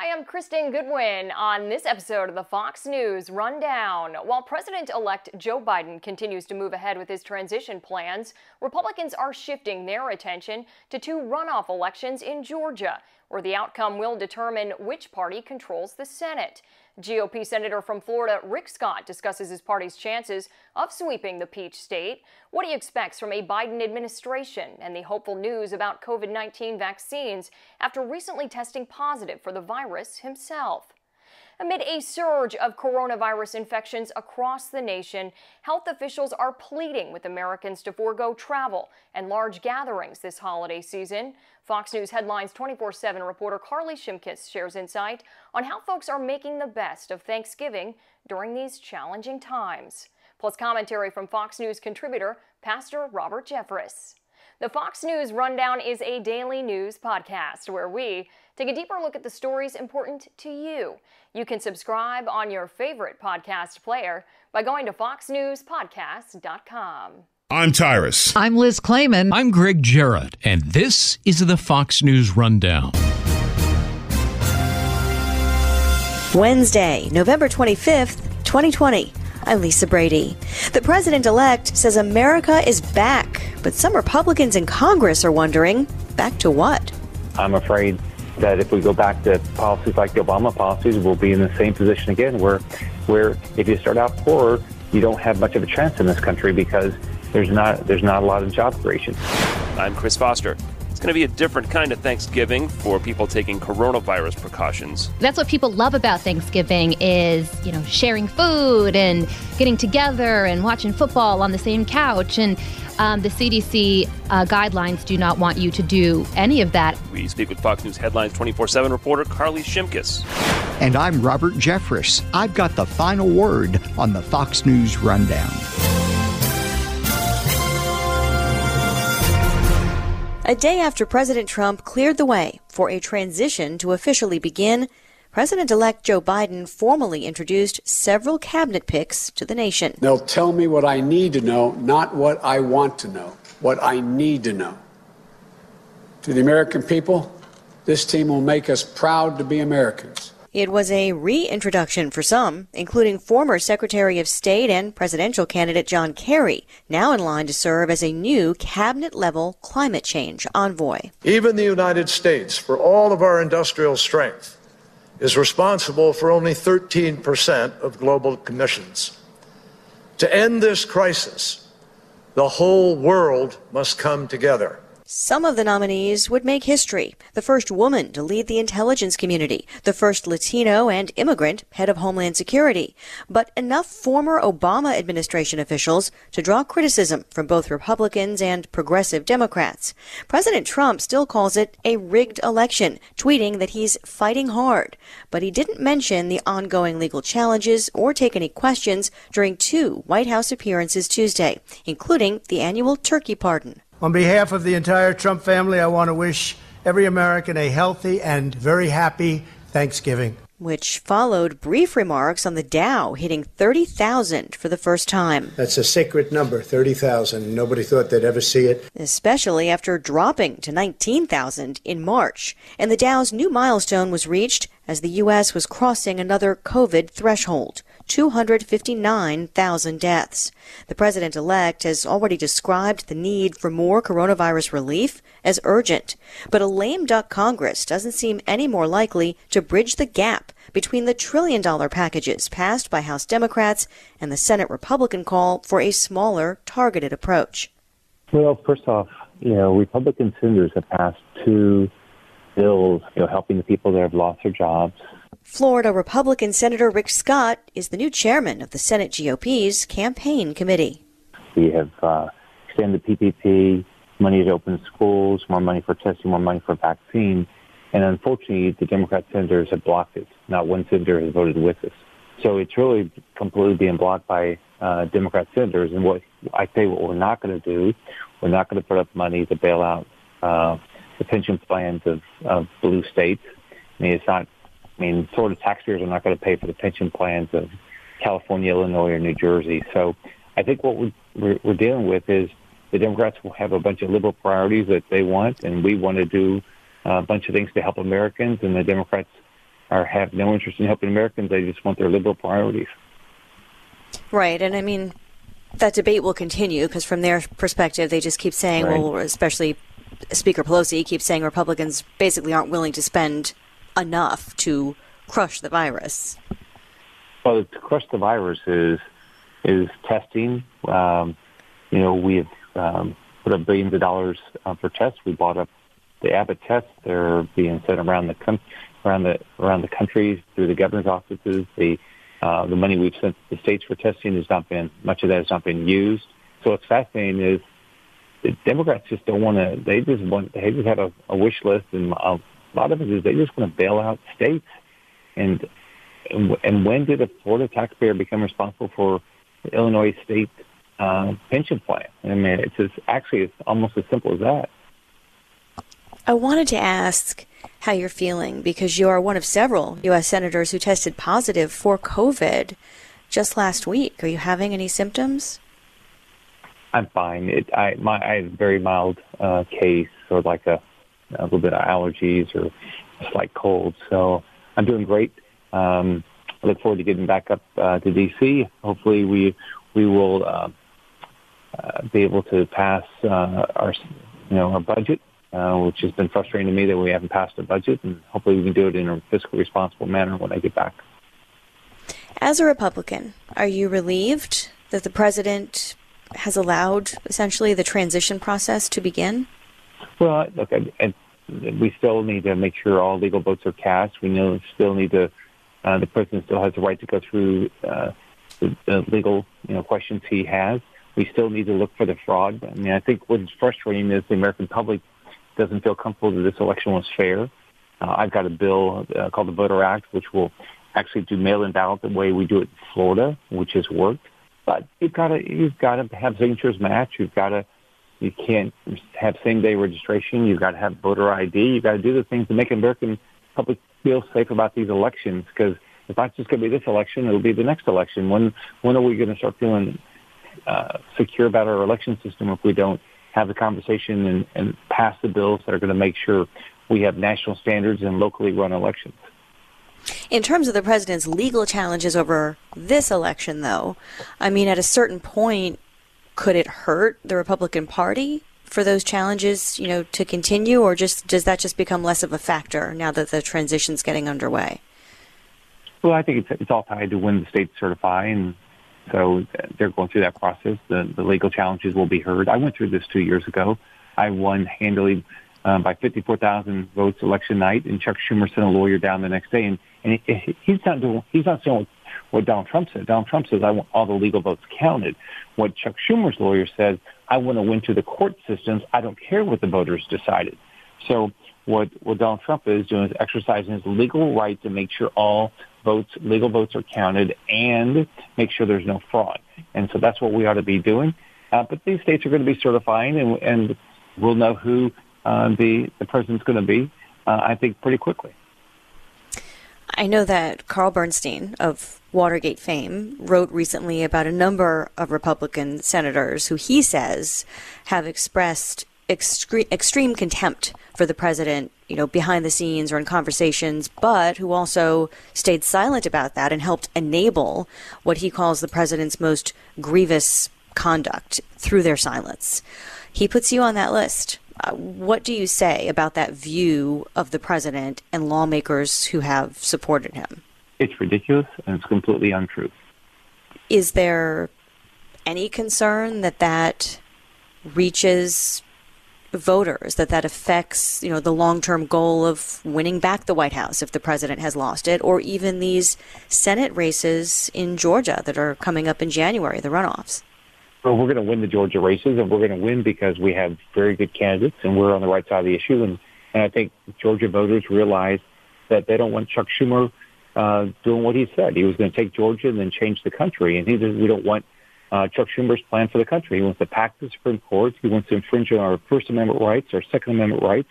Hi, I'm Kristen Goodwin. On this episode of the Fox News Rundown, while President elect Joe Biden continues to move ahead with his transition plans, Republicans are shifting their attention to two runoff elections in Georgia, where the outcome will determine which party controls the Senate. GOP Senator from Florida Rick Scott discusses his party's chances of sweeping the Peach State, what he expects from a Biden administration, and the hopeful news about COVID 19 vaccines after recently testing positive for the virus himself. Amid a surge of coronavirus infections across the nation, health officials are pleading with Americans to forego travel and large gatherings this holiday season. Fox News Headlines 24 7 reporter Carley Shimkus shares insight on how folks are making the best of Thanksgiving during these challenging times. Plus, commentary from Fox News contributor Pastor Robert Jeffress. The Fox News Rundown is a daily news podcast where we take a deeper look at the stories important to you. You can subscribe on your favorite podcast player by going to foxnewspodcast.com. I'm Tyrus. I'm Liz Claman. I'm Gregg Jarrett, and this is the Fox News Rundown. Wednesday, November 25th, 2020. I'm Lisa Brady. The president elect says America is back, but some Republicans in Congress are wondering back to what? I'm afraid that if we go back to policies like the Obama policies, we'll be in the same position again where, where if you start out poor, you don't have much of a chance in this country because there's not, there's not a lot of job creation. I'm Chris Foster. It's going to be a different kind of Thanksgiving for people taking coronavirus precautions. That's what people love about Thanksgiving is, you know, sharing food and getting together and watching football on the same couch. And um, the CDC uh, guidelines do not want you to do any of that. We speak with Fox News Headlines 24 7 reporter Carley Shimkus. And I'm Robert Jeffress. I've got the final word on the Fox News Rundown. A day after President Trump cleared the way for a transition to officially begin, President elect Joe Biden formally introduced several cabinet picks to the nation. They'll tell me what I need to know, not what I want to know, what I need to know. To the American people, this team will make us proud to be Americans. It was a reintroduction for some, including former Secretary of State and presidential candidate John Kerry, now in line to serve as a new cabinet level climate change envoy. Even the United States, for all of our industrial strength, is responsible for only 13% of global emissions. To end this crisis, the whole world must come together. Some of the nominees would make history. The first woman to lead the intelligence community, the first Latino and immigrant head of Homeland Security, but enough former Obama administration officials to draw criticism from both Republicans and progressive Democrats. President Trump still calls it a rigged election, tweeting that he's fighting hard. But he didn't mention the ongoing legal challenges or take any questions during two White House appearances Tuesday, including the annual turkey pardon. On behalf of the entire Trump family, I want to wish every American a healthy and very happy Thanksgiving. Which followed brief remarks on the Dow hitting 30,000 for the first time. That's a sacred number, 30,000. Nobody thought they'd ever see it. Especially after dropping to 19,000 in March. And the Dow's new milestone was reached as the U.S. was crossing another COVID threshold. 259,000 deaths. The president elect has already described the need for more coronavirus relief as urgent, but a lame duck Congress doesn't seem any more likely to bridge the gap between the trillion dollar packages passed by House Democrats and the Senate Republican call for a smaller, targeted approach. Well, first off, you know, Republican senators have passed two bills, you know, helping the people that have lost their jobs Florida Republican Senator Rick Scott is the new chairman of the Senate GOP's campaign committee. We have uh, extended PPP, money to open schools, more money for testing, more money for vaccine. And unfortunately, the Democrat senators have blocked it. Not one senator has voted with us. So it's really completely being blocked by uh, Democrat senators. And what I say, what we're not going to do, we're not going to put up money to bail out uh, the pension plans of, of blue states. I mean, it's not I mean, Florida taxpayers are not going to pay for the pension plans of California, Illinois, or New Jersey. So I think what we're, we're dealing with is the Democrats will have a bunch of liberal priorities that they want, and we want to do uh, a bunch of things to help Americans, and the Democrats are have no interest in helping Americans. They just want their liberal priorities. Right, and I mean that debate will continue because from their perspective, they just keep saying, right. well, especially Speaker Pelosi keeps saying Republicans basically aren't willing to spend enough to crush the virus. Well, to crush the virus is is testing. Um, you know, we have um, put up billions of dollars uh, for tests. We bought up the Abbott tests. They're being sent around the com- around the around the country through the governor's offices. The uh, the money we've sent to the states for testing has not been much of that has not been used. So what's fascinating is the Democrats just don't want to. They just want. They just have a, a wish list, and a lot of it is they just want to bail out states. And and when did a Florida taxpayer become responsible for the Illinois state uh, pension plan? I mean, it's just, actually it's almost as simple as that. I wanted to ask how you're feeling because you are one of several U.S. senators who tested positive for COVID just last week. Are you having any symptoms? I'm fine. It, I, my, I have a very mild uh, case, or like a, a little bit of allergies or a slight cold. So I'm doing great. Um, I look forward to getting back up uh, to DC. Hopefully, we we will uh, uh, be able to pass uh, our you know our budget, uh, which has been frustrating to me that we haven't passed a budget, and hopefully we can do it in a fiscally responsible manner when I get back. As a Republican, are you relieved that the president has allowed essentially the transition process to begin? Well, look, I, we still need to make sure all legal votes are cast. We know still need to. Uh, the president still has the right to go through uh, the, the legal, you know, questions he has. We still need to look for the fraud. I mean, I think what's frustrating is the American public doesn't feel comfortable that this election was fair. Uh, I've got a bill uh, called the Voter Act, which will actually do mail-in ballot the way we do it in Florida, which has worked. But you've got to you've got to have signatures match. You've got to you can't have same day registration. You've got to have voter ID. You've got to do the things to make American public feel safe about these elections because it's not just going to be this election; it'll be the next election. When when are we going to start feeling uh, secure about our election system if we don't have the conversation and, and pass the bills that are going to make sure we have national standards and locally run elections? In terms of the president's legal challenges over this election, though, I mean, at a certain point, could it hurt the Republican Party for those challenges, you know, to continue, or just does that just become less of a factor now that the transition's getting underway? Well, I think it's, it's all tied to when the states certify, and so they're going through that process. The, the legal challenges will be heard. I went through this two years ago. I won handily um, by 54,000 votes election night, and Chuck Schumer sent a lawyer down the next day, and, and he, he's not doing he's not saying what Donald Trump said. Donald Trump says I want all the legal votes counted. What Chuck Schumer's lawyer says, I want to win to the court systems. I don't care what the voters decided. So what what Donald Trump is doing is exercising his legal right to make sure all votes, legal votes, are counted and make sure there's no fraud. And so that's what we ought to be doing. Uh, but these states are going to be certifying, and, and we'll know who uh, the the president's going to be, uh, I think, pretty quickly. I know that Carl Bernstein of Watergate fame wrote recently about a number of Republican senators who he says have expressed extreme, extreme contempt for the president, you know, behind the scenes or in conversations, but who also stayed silent about that and helped enable what he calls the president's most grievous conduct through their silence. He puts you on that list. Uh, what do you say about that view of the president and lawmakers who have supported him? It's ridiculous and it's completely untrue. Is there any concern that that reaches voters that that affects you know the long-term goal of winning back the White House if the president has lost it or even these Senate races in Georgia that are coming up in January the runoffs well, we're going to win the Georgia races, and we're going to win because we have very good candidates, and we're on the right side of the issue. And, and I think Georgia voters realize that they don't want Chuck Schumer uh, doing what he said. He was going to take Georgia and then change the country, and he we don't want uh, Chuck Schumer's plan for the country. He wants to pack the Supreme Court. He wants to infringe on our First Amendment rights, our Second Amendment rights.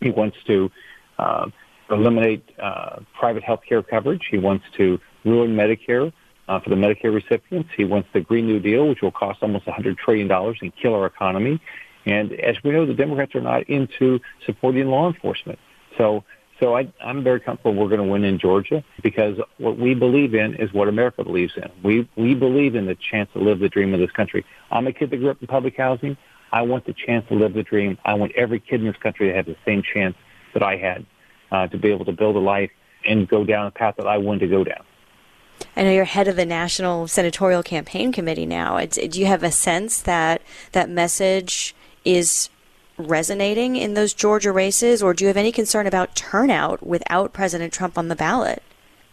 He wants to uh, eliminate uh, private health care coverage. He wants to ruin Medicare uh, for the Medicare recipients. He wants the Green New Deal, which will cost almost $100 trillion and kill our economy. And as we know, the Democrats are not into supporting law enforcement. So, So I, I'm very comfortable we're going to win in Georgia because what we believe in is what America believes in. We we believe in the chance to live the dream of this country. I'm a kid that grew up in public housing. I want the chance to live the dream. I want every kid in this country to have the same chance that I had uh, to be able to build a life and go down the path that I wanted to go down. I know you're head of the National Senatorial Campaign Committee now. It's, do you have a sense that that message is resonating in those Georgia races, or do you have any concern about turnout without President Trump on the ballot?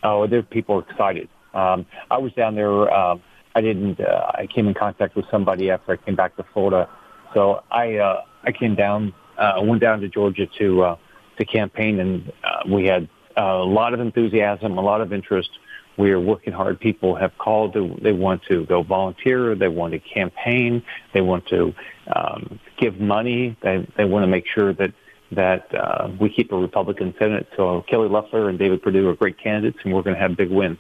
Oh, there people excited. Um, I was down there. Um, I didn't. Uh, I came in contact with somebody after I came back to Florida, so I uh, I came down. Uh, went down to Georgia to uh, to campaign, and uh, we had a lot of enthusiasm, a lot of interest. We are working hard. People have called. To, they want to go volunteer. They want to campaign. They want to um, give money. They they want to make sure that that uh, we keep a Republican Senate. So Kelly Loeffler and David Perdue are great candidates, and we're going to have big wins.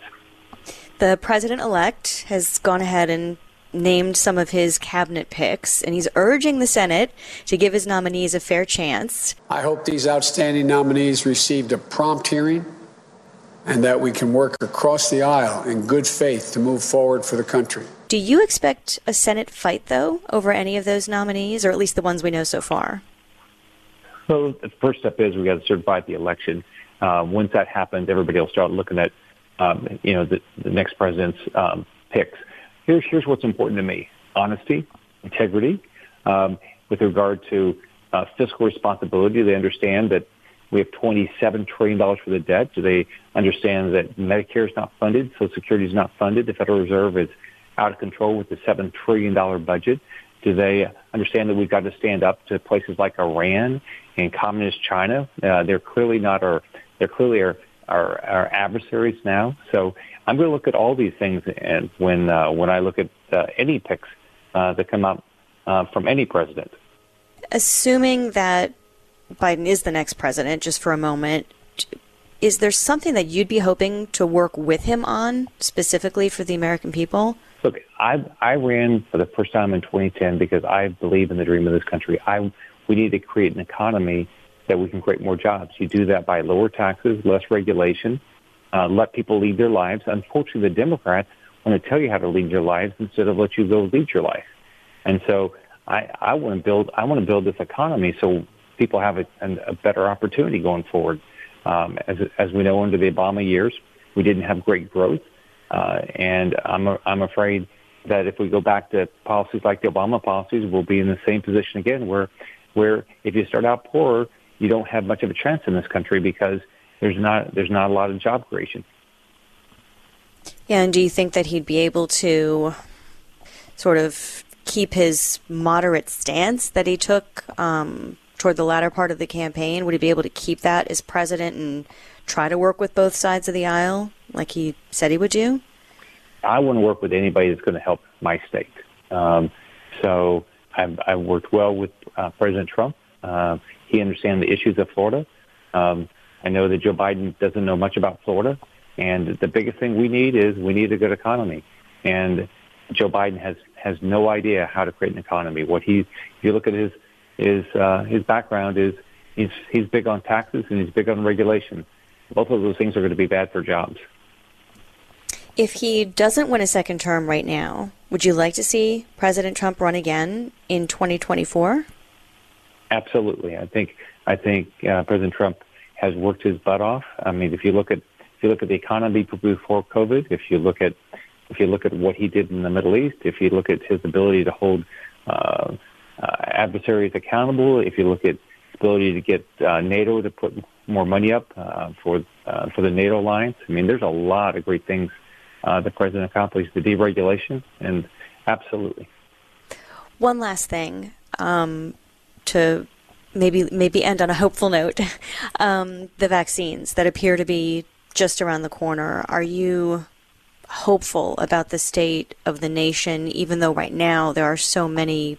The president elect has gone ahead and named some of his cabinet picks, and he's urging the Senate to give his nominees a fair chance. I hope these outstanding nominees received a prompt hearing and that we can work across the aisle in good faith to move forward for the country. Do you expect a Senate fight, though, over any of those nominees, or at least the ones we know so far? So the first step is we got to certify the election. Uh, once that happens, everybody will start looking at, um, you know, the, the next president's um, picks. Here's here's what's important to me: honesty, integrity. Um, with regard to uh, fiscal responsibility, they understand that we have $27 trillion for the debt. Do they understand that Medicare is not funded, Social Security is not funded, the Federal Reserve is out of control with the $7 trillion budget? Do they understand that we've got to stand up to places like Iran and communist China? Uh, they're clearly not our, they're clearly our, our, our adversaries now. So I'm going to look at all these things and when, uh, when I look at uh, any picks uh, that come out uh, from any president. Assuming that Biden is the next president, just for a moment, is there something that you'd be hoping to work with him on specifically for the American people? Look, I I ran for the first time in 2010 because I believe in the dream of this country. I we need to create an economy that we can create more jobs. You do that by lower taxes, less regulation, uh, let people lead their lives. Unfortunately, the Democrats want to tell you how to lead your lives instead of let you go lead your life. And so I, I want to build I want to build this economy so people have a, a better opportunity going forward. Um, as, as we know, under the Obama years, we didn't have great growth, uh, and I'm I'm afraid that if we go back to policies like the Obama policies, we'll be in the same position again, where where if you start out poor, you don't have much of a chance in this country because there's not there's not a lot of job creation. Yeah, and do you think that he'd be able to sort of keep his moderate stance that he took um, toward the latter part of the campaign? Would he be able to keep that as president and try to work with both sides of the aisle like he said he would do? I want to work with anybody that's going to help my state. Um, so I've, I've, worked well with uh, President Trump. Uh, he understands the issues of Florida. Um, I know that Joe Biden doesn't know much about Florida. And the biggest thing we need is we need a good economy. And Joe Biden has, has no idea how to create an economy. What he, if you look at his is uh, his background is he's he's big on taxes and he's big on regulation. Both of those things are going to be bad for jobs. If he doesn't win a second term right now, would you like to see President Trump run again in 2024? Absolutely. I think I think uh, President Trump has worked his butt off. I mean, if you look at if you look at the economy before COVID, if you look at if you look at what he did in the Middle East, if you look at his ability to hold uh, uh, adversaries accountable. If you look at ability to get uh, NATO to put more money up uh, for uh, for the NATO alliance, I mean, there's a lot of great things uh, the president accomplished. The deregulation, and absolutely. One last thing um, to maybe maybe end on a hopeful note. Um, the vaccines that appear to be just around the corner. Are you hopeful about the state of the nation, even though right now there are so many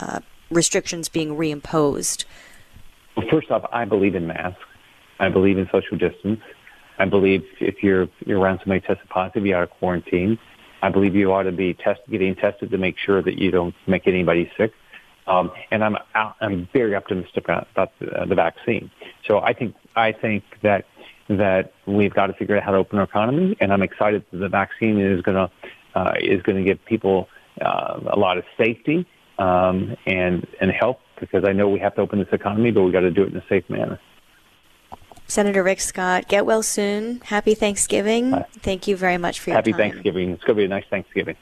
uh, restrictions being reimposed? Well, first off, I believe in masks. I believe in social distance. I believe if you're you're around somebody tested positive, you ought to quarantine. I believe you ought to be test, getting tested to make sure that you don't make anybody sick. Um, and I'm I'm very optimistic about, the, uh, the vaccine. So I think I think that that we've got to figure out how to open our economy, and I'm excited that the vaccine is going to uh, is going to give people uh, a lot of safety um, and and help because I know we have to open this economy, but we got to do it in a safe manner. Senator Rick Scott, get well soon. Happy Thanksgiving. Bye. Thank you very much for your Happy time. Happy Thanksgiving. It's going to be a nice Thanksgiving.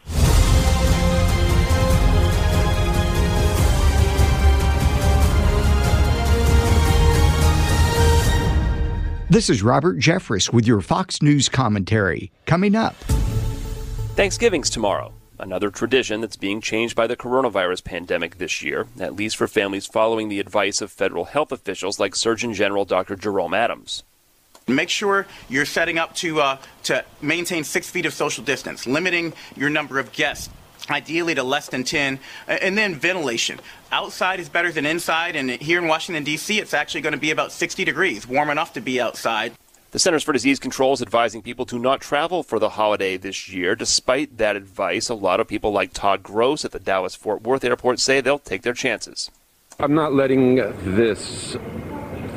This is Robert Jeffress with your Fox News commentary. Coming up. Thanksgiving's tomorrow, another tradition that's being changed by the coronavirus pandemic this year, at least for families following the advice of federal health officials like Surgeon General Dr. Jerome Adams. Make sure you're setting up to uh, to maintain six feet of social distance, limiting your number of guests ideally to less than 10. And then ventilation. Outside is better than inside, and here in Washington, D.C., it's actually going to be about 60 degrees, warm enough to be outside. The Centers for Disease Control is advising people to not travel for the holiday this year. Despite that advice, a lot of people like Todd Gross at the Dallas Fort Worth airport say they'll take their chances. I'm not letting this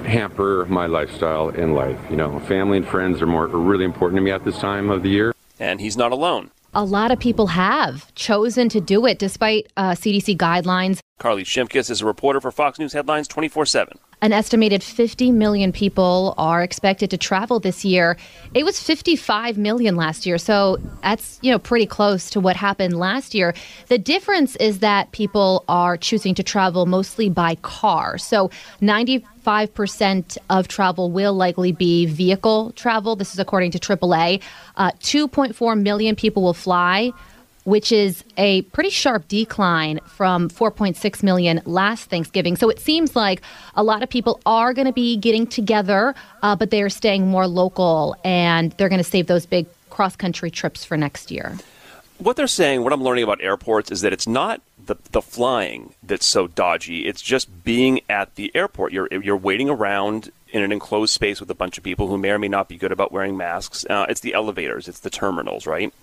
hamper my lifestyle in life. You know, family and friends are more are really important to me at this time of the year. And he's not alone a lot of people have chosen to do it despite uh, CDC guidelines. Carley Shimkus is a reporter for Fox News Headlines 24 7. An estimated 50 million people are expected to travel this year. It was 55 million last year, so that's, you know, pretty close to what happened last year. The difference is that people are choosing to travel mostly by car. So 95% of travel will likely be vehicle travel. This is according to AAA. Uh, 2.4 million people will fly which is a pretty sharp decline from 4.6 million last Thanksgiving. So it seems like a lot of people are going to be getting together, uh, but they are staying more local and they're going to save those big cross country trips for next year. What they're saying, what I'm learning about airports, is that it's not the, the flying that's so dodgy. It's just being at the airport. You're, you're waiting around in an enclosed space with a bunch of people who may or may not be good about wearing masks. Uh, it's the elevators, it's the terminals, right?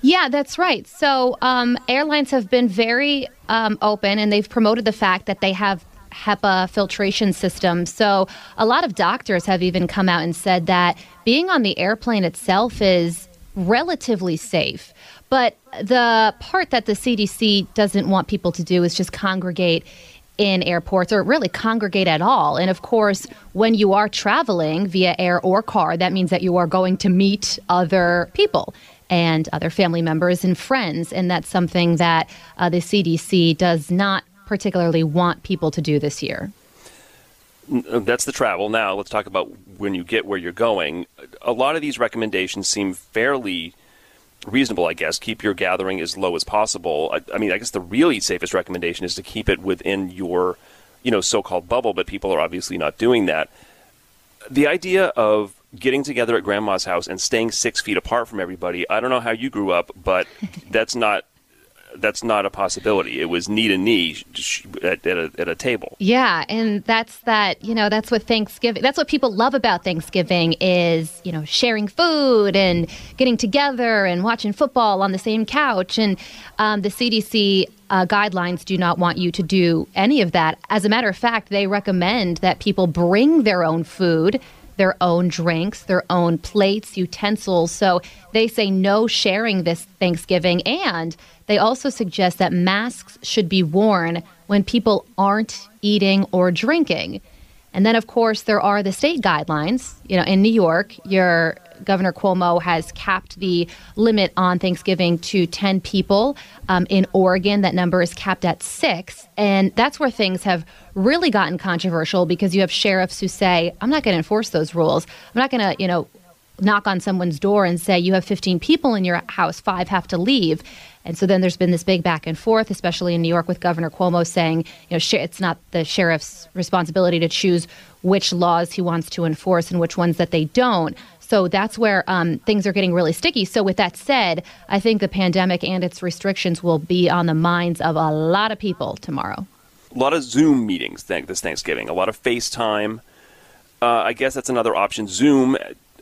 Yeah, that's right. So um, airlines have been very um, open and they've promoted the fact that they have HEPA filtration systems. So a lot of doctors have even come out and said that being on the airplane itself is relatively safe. But the part that the CDC doesn't want people to do is just congregate in airports or really congregate at all. And of course, when you are traveling via air or car, that means that you are going to meet other people and other family members and friends. And that's something that uh, the CDC does not particularly want people to do this year. That's the travel. Now, let's talk about when you get where you're going. A lot of these recommendations seem fairly reasonable, I guess. Keep your gathering as low as possible. I, I, mean, I guess the really safest recommendation is to keep it within your, you know, so-called bubble. But people are obviously not doing that. The idea of getting together at grandma's house and staying six feet apart from everybody. I don't know how you grew up, but that's not that's not a possibility. It was knee to knee at, a, at a table. Yeah, and that's that. You know, that's what Thanksgiving. That's what people love about Thanksgiving is you know sharing food and getting together and watching football on the same couch. And um, the CDC uh, guidelines do not want you to do any of that. As a matter of fact, they recommend that people bring their own food their own drinks, their own plates, utensils. So they say no sharing this Thanksgiving. And they also suggest that masks should be worn when people aren't eating or drinking. And then, of course, there are the state guidelines. You know, in New York, your Governor Cuomo has capped the limit on Thanksgiving to 10 people. Um, in Oregon, that number is capped at six. And that's where things have really gotten controversial because you have sheriffs who say, I'm not going to enforce those rules. I'm not going to, you know, knock on someone's door and say, you have 15 people in your house, five have to leave. And so then there's been this big back and forth, especially in New York, with Governor Cuomo saying, you know, it's not the sheriff's responsibility to choose which laws he wants to enforce and which ones that they don't. So that's where um, things are getting really sticky. So, with that said, I think the pandemic and its restrictions will be on the minds of a lot of people tomorrow. A lot of Zoom meetings this Thanksgiving, a lot of FaceTime. Uh, I guess that's another option. Zoom,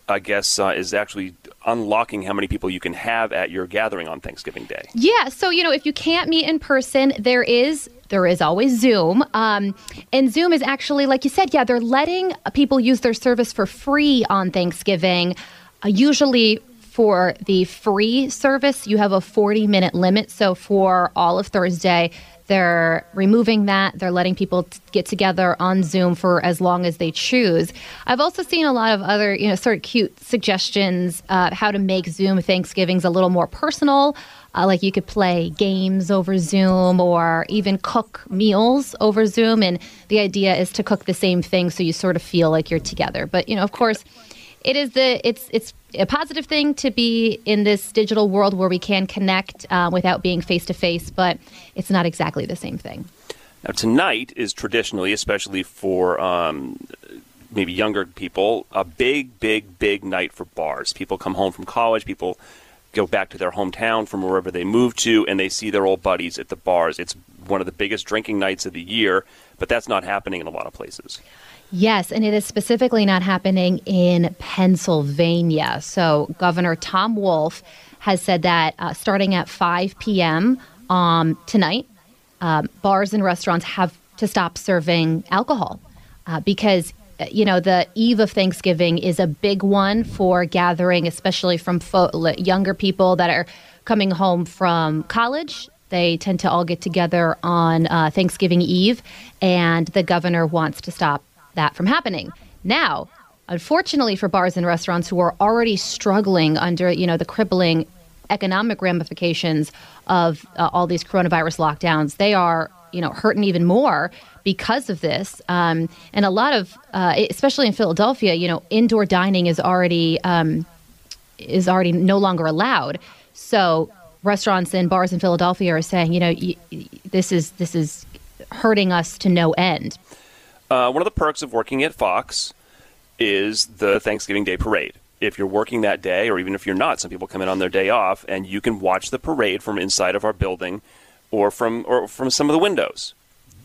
I guess, uh, is actually unlocking how many people you can have at your gathering on Thanksgiving Day. Yeah, so you know, if you can't meet in person, there is there is always Zoom. Um, and Zoom is actually, like you said, yeah, they're letting people use their service for free on Thanksgiving. Uh, usually for the free service, you have a 40 minute limit. So for all of Thursday, they're removing that. They're letting people t- get together on Zoom for as long as they choose. I've also seen a lot of other, you know, sort of cute suggestions uh, how to make Zoom Thanksgivings a little more personal. Uh, like you could play games over Zoom or even cook meals over Zoom. And the idea is to cook the same thing so you sort of feel like you're together. But, you know, of course, it is the it's it's a positive thing to be in this digital world where we can connect uh, without being face to face, but it's not exactly the same thing. Now, tonight is traditionally, especially for um, maybe younger people, a big, big, big night for bars. People come home from college, people go back to their hometown from wherever they moved to, and they see their old buddies at the bars. It's one of the biggest drinking nights of the year, but that's not happening in a lot of places. Yes, and it is specifically not happening in Pennsylvania. So, Governor Tom Wolf has said that uh, starting at 5 p.m. Um, tonight, um, bars and restaurants have to stop serving alcohol uh, because uh, you know the eve of Thanksgiving is a big one for gathering, especially from fo- younger people that are coming home from college. They tend to all get together on uh, Thanksgiving Eve, and the governor wants to stop that from happening. Now, unfortunately for bars and restaurants who are already struggling under, you know, the crippling economic ramifications of uh, all these coronavirus lockdowns, they are, you know, hurting even more because of this. Um, and a lot of, uh, especially in Philadelphia, you know, indoor dining is already um, is already no longer allowed. So restaurants and bars in Philadelphia are saying, you know, y- y- this is this is hurting us to no end. Uh, one of the perks of working at Fox is the Thanksgiving Day parade. If you're working that day, or even if you're not, some people come in on their day off, and you can watch the parade from inside of our building, or from or from some of the windows.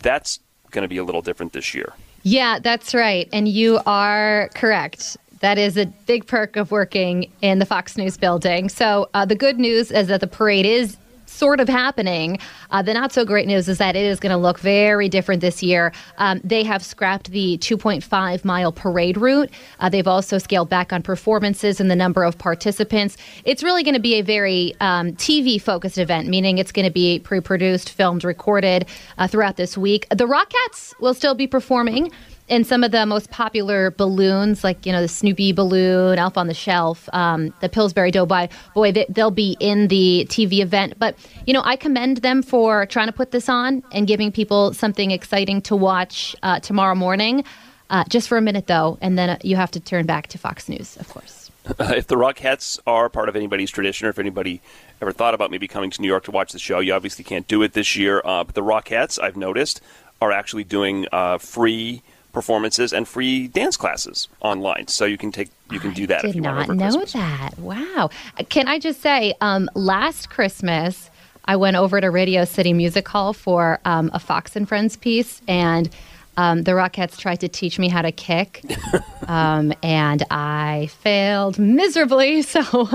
That's going to be a little different this year. Yeah, that's right, and you are correct. That is a big perk of working in the Fox News building. So uh, the good news is that the parade is sort of happening. Uh, the not so great news is that it is going to look very different this year. Um, they have scrapped the 2.5 mile parade route. Uh, they've also scaled back on performances and the number of participants. It's really going to be a very um, TV focused event, meaning it's going to be pre produced, filmed, recorded uh, throughout this week. The Rockettes will still be performing and some of the most popular balloons, like you know the Snoopy balloon, Elf on the Shelf, um, the Pillsbury Doughboy, boy, they, will be in the TV event. But you know, I commend them for trying to put this on and giving people something exciting to watch uh, tomorrow morning. Uh, just for a minute though, and then uh, you have to turn back to Fox News, of course. if the Rockettes are part of anybody's tradition, or if anybody ever thought about maybe coming to New York to watch the show, you obviously can't do it this year. Uh, but the Rockettes, I've noticed, are actually doing uh, free performances and free dance classes online. So you can take you can do that. I did not know Christmas. that. Wow. Can I just say, um, last Christmas I went over to Radio City Music Hall for um, a Fox and Friends piece, and um, the Rockettes tried to teach me how to kick, um, and I failed miserably. So,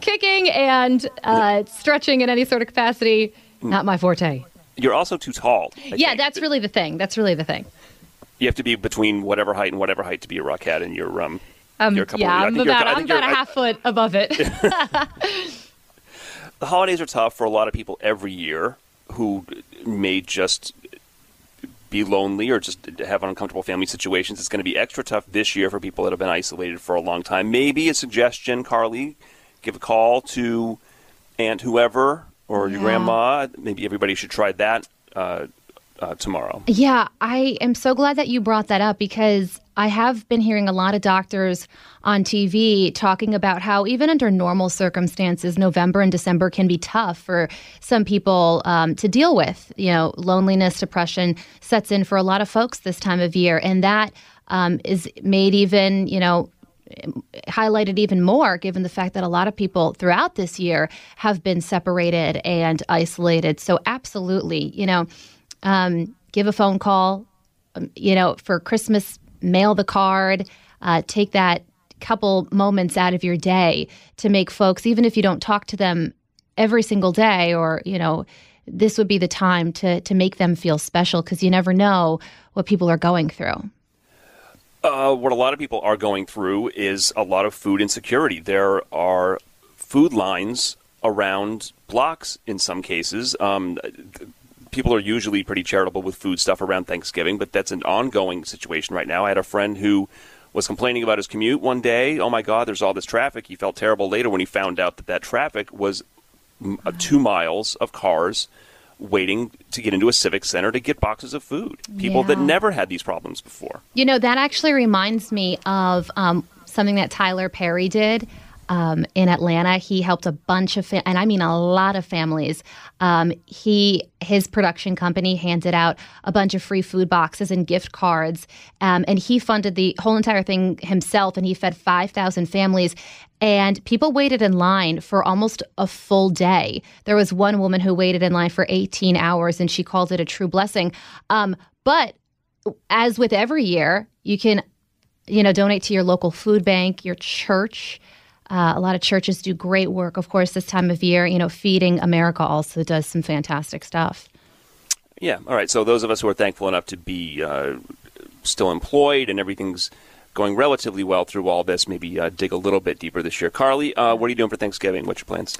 kicking and uh, stretching in any sort of capacity, not my forte. You're also too tall. I yeah, think. that's really the thing. That's really the thing. You have to be between whatever height and whatever height to be a rockette, and you're um. Um, you're a couple yeah, of, I'm about, I'm about a half foot above it. the holidays are tough for a lot of people every year who may just be lonely or just have uncomfortable family situations. It's going to be extra tough this year for people that have been isolated for a long time. Maybe a suggestion, Carley, give a call to Aunt whoever or yeah. your grandma. Maybe everybody should try that. Uh, uh, tomorrow. Yeah, I am so glad that you brought that up because I have been hearing a lot of doctors on TV talking about how, even under normal circumstances, November and December can be tough for some people um, to deal with. You know, loneliness, depression sets in for a lot of folks this time of year. And that um, is made even, you know, highlighted even more given the fact that a lot of people throughout this year have been separated and isolated. So, absolutely, you know, um, give a phone call, um, you know, for Christmas, mail the card, uh, take that couple moments out of your day to make folks, even if you don't talk to them every single day or, you know, this would be the time to to make them feel special because you never know what people are going through. Uh, what a lot of people are going through is a lot of food insecurity. There are food lines around blocks in some cases. Um, people are usually pretty charitable with food stuff around Thanksgiving, but that's an ongoing situation right now. I had a friend who was complaining about his commute one day. Oh my God, there's all this traffic. He felt terrible later when he found out that that traffic was uh, two miles of cars waiting to get into a civic center to get boxes of food. People yeah. that never had these problems before. You know, that actually reminds me of um, something that Tyler Perry did. Um, in Atlanta, he helped a bunch of, fa- and I mean a lot of families. Um, he his production company handed out a bunch of free food boxes and gift cards, um, and he funded the whole entire thing himself. And he fed five thousand families and people waited in line for almost a full day. There was one woman who waited in line for 18 hours, and she called it a true blessing. Um, but as with every year, you can, you know, donate to your local food bank, your church. Uh, a lot of churches do great work, of course, this time of year. You know, Feeding America also does some fantastic stuff. Yeah. All right. So those of us who are thankful enough to be uh, still employed and everything's going relatively well through all this. Maybe uh, dig a little bit deeper this year. Carley, uh, what are you doing for Thanksgiving? What's your plans?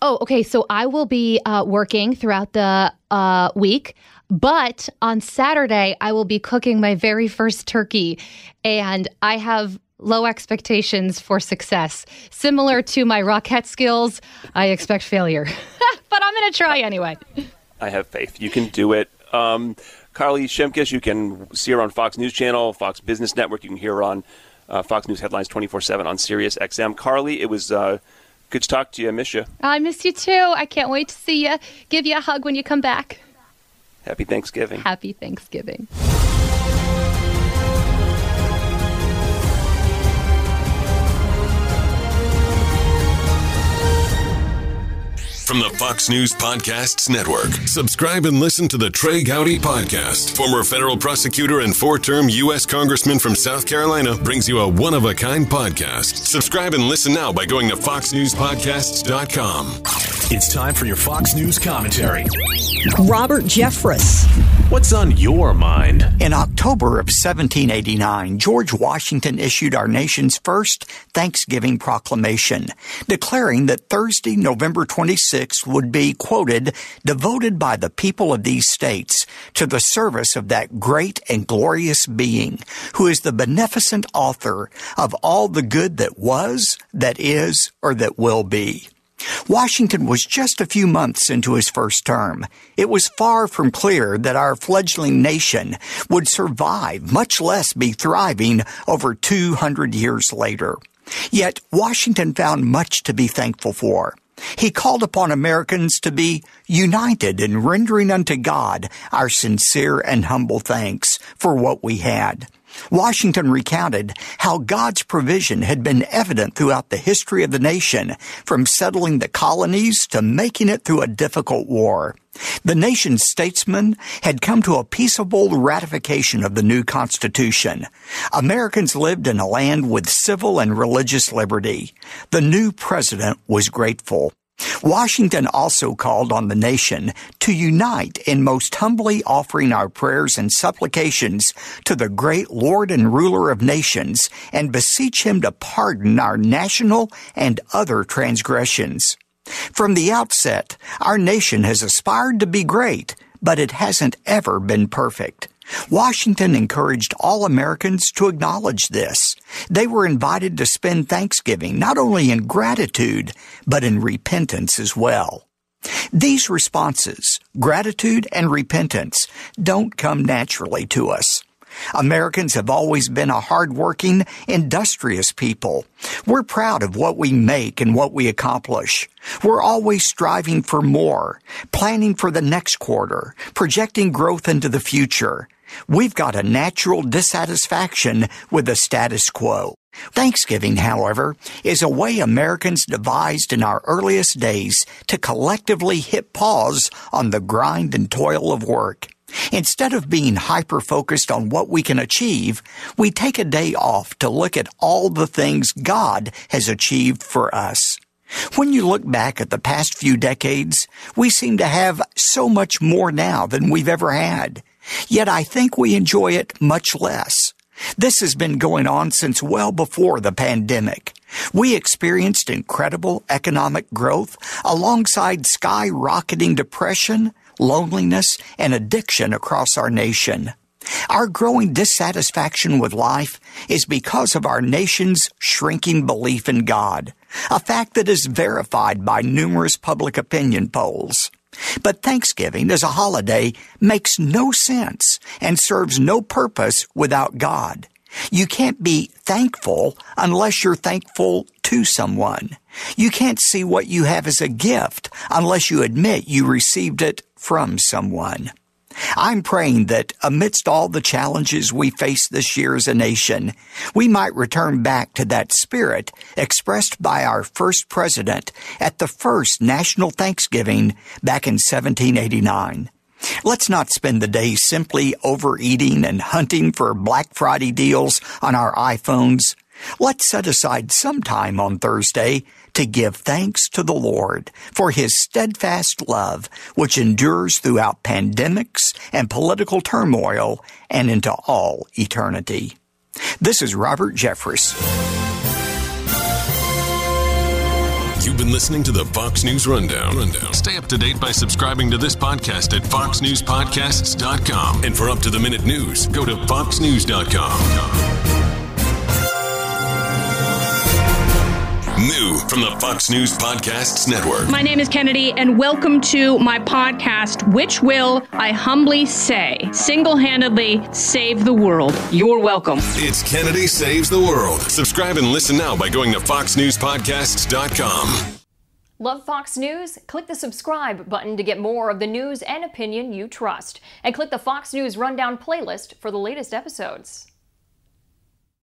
Oh, okay. So I will be uh, working throughout the uh, week. But on Saturday, I will be cooking my very first turkey. And I have low expectations for success. Similar to my rocket skills, I expect failure. but I'm going to try anyway. I have faith. You can do it. Um, Carley Shimkus, you can see her on Fox News Channel, Fox Business Network. You can hear her on uh, Fox News Headlines 24 7 on Sirius XM. Carley, it was uh, good to talk to you. I miss you. I miss you too. I can't wait to see you. Give you a hug when you come back. Happy Thanksgiving. Happy Thanksgiving. From the Fox News Podcasts Network. Subscribe and listen to the Trey Gowdy Podcast. Former federal prosecutor and four term U.S. Congressman from South Carolina brings you a one of a kind podcast. Subscribe and listen now by going to FoxNewsPodcasts.com. It's time for your Fox News commentary. Robert Jeffress. What's on your mind? In October of 1789, George Washington issued our nation's first Thanksgiving proclamation, declaring that Thursday, November 26th would be, quoted, devoted by the people of these states to the service of that great and glorious being who is the beneficent author of all the good that was, that is, or that will be. Washington was just a few months into his first term. It was far from clear that our fledgling nation would survive, much less be thriving, over 200 years later. Yet Washington found much to be thankful for. He called upon Americans to be united in rendering unto God our sincere and humble thanks for what we had. Washington recounted how God's provision had been evident throughout the history of the nation, from settling the colonies to making it through a difficult war. The nation's statesmen had come to a peaceable ratification of the new Constitution. Americans lived in a land with civil and religious liberty. The new president was grateful. Washington also called on the nation to unite in most humbly offering our prayers and supplications to the great Lord and ruler of nations and beseech him to pardon our national and other transgressions. From the outset, our nation has aspired to be great, but it hasn't ever been perfect. Washington encouraged all Americans to acknowledge this. They were invited to spend Thanksgiving not only in gratitude, but in repentance as well. These responses, gratitude and repentance, don't come naturally to us. Americans have always been a hardworking, industrious people. We're proud of what we make and what we accomplish. We're always striving for more, planning for the next quarter, projecting growth into the future. We've got a natural dissatisfaction with the status quo. Thanksgiving, however, is a way Americans devised in our earliest days to collectively hit pause on the grind and toil of work. Instead of being hyper focused on what we can achieve, we take a day off to look at all the things God has achieved for us. When you look back at the past few decades, we seem to have so much more now than we've ever had. Yet I think we enjoy it much less. This has been going on since well before the pandemic. We experienced incredible economic growth alongside skyrocketing depression, loneliness, and addiction across our nation. Our growing dissatisfaction with life is because of our nation's shrinking belief in God, a fact that is verified by numerous public opinion polls. But Thanksgiving as a holiday makes no sense and serves no purpose without God. You can't be thankful unless you're thankful to someone. You can't see what you have as a gift unless you admit you received it from someone. I'm praying that amidst all the challenges we face this year as a nation, we might return back to that spirit expressed by our first president at the first national Thanksgiving back in 1789. Let's not spend the day simply overeating and hunting for Black Friday deals on our iPhones. Let's set aside some time on Thursday to give thanks to the Lord for his steadfast love, which endures throughout pandemics and political turmoil and into all eternity. This is Robert Jeffress. You've been listening to the Fox News Rundown. Rundown. Stay up to date by subscribing to this podcast at foxnewspodcasts.com. And for up to the minute news, go to foxnews.com. New from the Fox News Podcasts Network. My name is Kennedy, and welcome to my podcast, which will, I humbly say, single handedly save the world. You're welcome. It's Kennedy Saves the World. Subscribe and listen now by going to foxnewspodcasts.com. Love Fox News? Click the subscribe button to get more of the news and opinion you trust. And click the Fox News Rundown playlist for the latest episodes.